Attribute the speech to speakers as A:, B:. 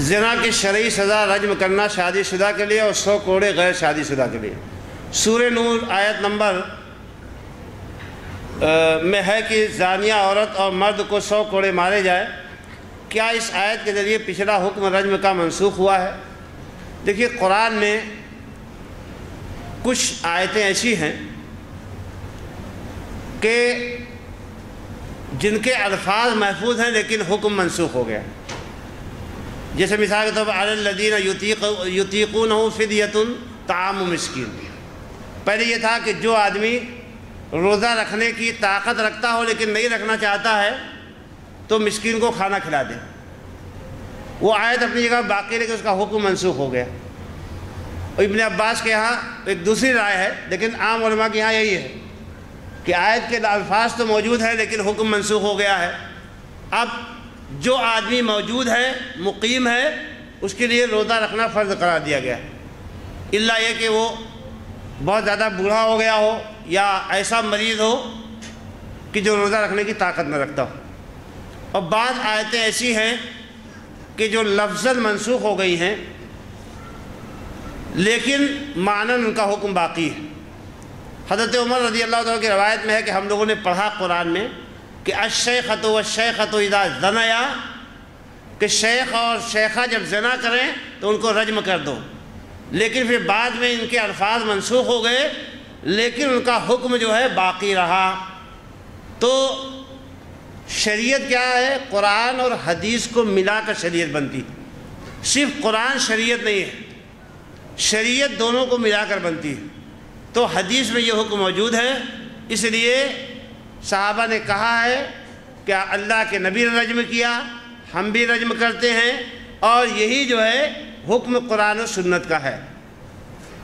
A: जना की शरई सज़ा, रजम करना शादी शुदा के लिए और सौ कोड़े गैर शादी शुदा के लिए। सूर नूर आयत नंबर में है कि जानिया औरत और मर्द को सौ कोड़े मारे जाए। क्या इस आयत के ज़रिए पिछला हुक्म रजम का मनसूख हुआ है? देखिए, कुरान में कुछ आयतें ऐसी हैं कि जिनके अल्फाज महफूज हैं, लेकिन हुक्म मनसूख हो गया। जैसे मिसाल के तौर पर अलदीन युतीकून फ़िदयतन ताम मस्किन। पहले ये था कि जो आदमी रोज़ा रखने की ताकत रखता हो लेकिन नहीं रखना चाहता है तो मिस्किन को खाना खिला दे। वो आयत अपनी जगह बाकी लेकिन उसका हुक्म मनसूख हो गया। और इबन अब्बास के यहाँ एक दूसरी राय है, लेकिन आम उलमा के यहाँ यही है कि आयत के अल्फाज तो मौजूद है, लेकिन हुक्म मनसूख हो गया है। अब जो आदमी मौजूद है, मुकीम है, उसके लिए रोज़ा रखना फ़र्ज़ करार दिया गया। इल्ला ये कि वो बहुत ज़्यादा बूढ़ा हो गया हो या ऐसा मरीज़ हो कि जो रोज़ा रखने की ताकत न रखता हो। और बाद आयतें ऐसी हैं कि जो लफ्ज़न मनसूख हो गई हैं, लेकिन मानन उनका हुक्म बाकी है। हज़रत उमर रज़ी अल्लाह की रवायत में है कि हम लोगों ने पढ़ा कुरान में कि अशेख़त व शेख़त इदा जनाया, कि शेख और शेखा जब जना करें तो उनको रजम कर दो। लेकिन फिर बाद में इनके अल्फाज मनसूख हो गए, लेकिन उनका हुक्म जो है बाकी रहा। तो शरीयत क्या है? कुरान और हदीस को मिलाकर शरीयत बनती। सिर्फ़ कुरान शरीयत नहीं है, शरीयत दोनों को मिलाकर बनती। है तो हदीस में ये हुक्म मौजूद है, इसलिए साहबा ने कहा है कि अल्लाह के नबी ने रजम किया? हम भी रजम करते हैं और यही जो है, हुक्म कुरान और सुन्नत का है।